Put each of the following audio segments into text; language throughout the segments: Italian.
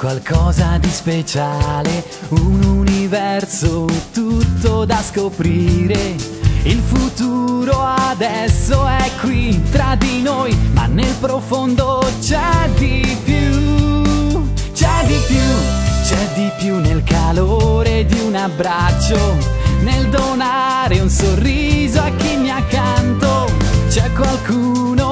qualcosa di speciale, un universo tutto da scoprire. Il futuro adesso è qui tra di noi, ma nel profondo c'è di più, c'è di più, c'è di più nel calore di un abbraccio, nel donare un sorriso a chi mi accanto. C'è qualcuno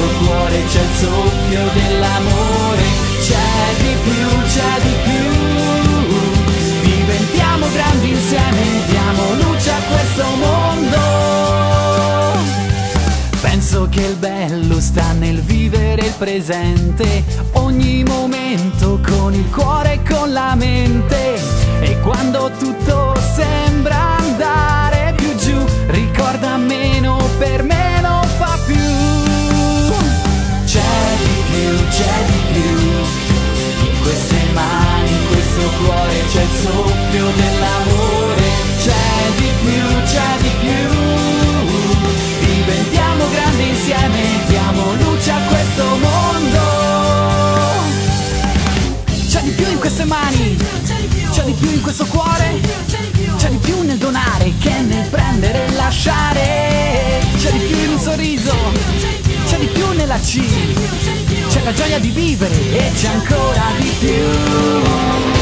questo cuore c'è il soffio dell'amore. C'è di più, c'è di più. Diventiamo grandi insieme, diamo luce a questo mondo. Penso che il bello sta nel vivere il presente, ogni momento con il cuore e con la mente. C'è di più. Diventiamo grandi insieme, diamo luce a questo mondo. C'è di più in queste mani, c'è di più in questo cuore, c'è di più nel donare che nel prendere e lasciare. C'è di più in un sorriso, c'è di più nella C, c'è la gioia di vivere e c'è ancora di più.